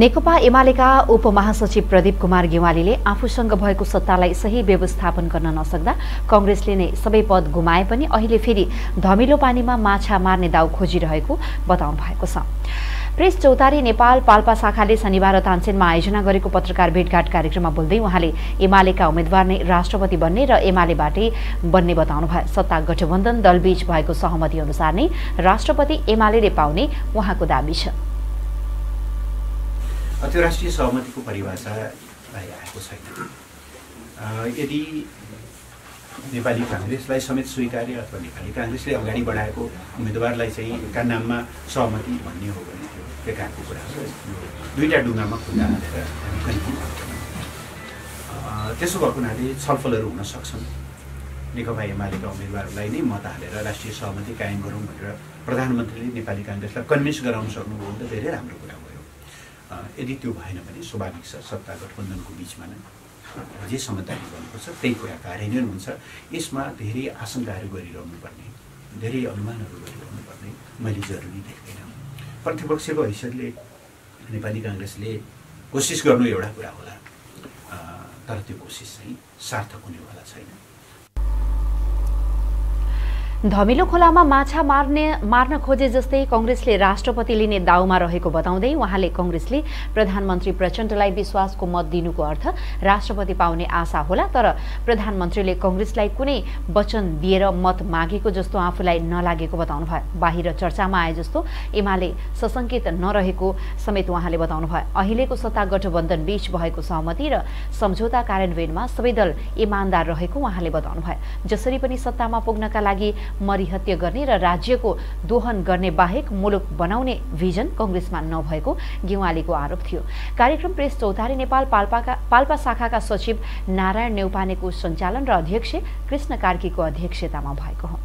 नेकपा एमालेका उपमहासचिव प्रदीप कुमार गेवालीले आफूसँग भएको सत्तालाई सही व्यवस्थापन गर्न नसक्दा कङ्ग्रेसले नै सबै पद गुमाए पनि अहिले फेरि धमिलो पानीमा माछा मार्ने दाउ खोजिरहेको बताउनु भएको छ। प्रेस चौतारी नेपाल पाल्पा शाखाले शनिबार तानसेनमा आयोजना गरेको पत्रकार भेटघाट कार्यक्रममा बोल्दै उहाँले एमालेका उम्मेद्वार नै राष्ट्रपति बन्ने र एमालेबाटै बन्ने बताउनु भयो। सत्ता गठबन्धन दलबीच भएको सहमति अनुसार नै राष्ट्रपति एमाले पाउने उहाँको दावी छ। त्यो राष्ट्रिय सहमतिको परिभाषालाई आएको छैन। यदि नेपाली काङ्ग्रेसलाई समेत स्वीकार्य अथवा नेपाली काङ्ग्रेसले अगाडि बढाएको उम्मेदवारलाई चाहिँ का नाममा सहमति भन्ने हो भने त्यो बेकारको कुरा हो। दुईवटा डुङ्गामा खुल्ला हालेर हामी कहीँ त्यसो भएको हुनाले छलफलहरू हुन सक्छन्। नेकपा एमालेका उम्मेदवारलाई नै मत हालेर राष्ट्रिय सहमति कायम गरौँ भनेर प्रधानमन्त्रीले नेपाली काङ्ग्रेसलाई कन्भिन्स गराउन सक्नुभयो भने त धेरै राम्रो कुरा भयो यदि त्यो भएन भने स्वाभाविक छ सत्ता गठबन्धनको बिचमा नै जे समझदारी गर्नुपर्छ। त्यही कुरा कार्यान्वयन हुन्छ। यसमा धेरै आशंकाहरू गरिरहनु पर्ने धेरै अनुमानहरू गरिरहनु पर्ने मैले जरुरी देख्दैन। प्रतिपक्षको हैसियतले नेपाली काङ्ग्रेसले कोसिस गर्नु एउटा कुरा होला। तर त्यो कोसिस चाहिँ सार्थक हुनेवाला छैन। धमिलो खोलामा माछा मार्ने मार्न खोजे जस्तै कङ्ग्रेसले राष्ट्रपति लिने दाउमा रहेको बताउँदै उहाँले कङ्ग्रेसले प्रधानमन्त्री प्रचण्डलाई विश्वासको मत दिनुको अर्थ राष्ट्रपति पाउने आशा होला तर प्रधानमन्त्रीले कङ्ग्रेसलाई कुनै वचन दिएर मत मागेको जस्तो आफूलाई नलागेको बताउनु भयो बाहिर चर्चामा आए जस्तो एमाले सशङ्कित नरहेको समेत उहाँले बताउनु भयो अहिलेको सत्ता गठबन्धन बीच भएको सहमति र सम्झौता कार्यान्वयनमा सबै दल इमान्दार रहेको उहाँले बताउनु भयो जसरी पनि सत्तामा पुग्नका लागि मरिहत्य गर्ने र राज्यको दोहन गर्ने बाहेक मुलुक बनाउने भिजन कङ्ग्रेसमा नभएको गेवालीको आरोप थियो। कार्यक्रम प्रेस चौतारी नेपाल पाल्पाका पाल्पा शाखाका सचिव नारायण नेउपानेको सञ्चालन र अध्यक्ष कृष्ण कार्कीको अध्यक्षतामा भएको हो।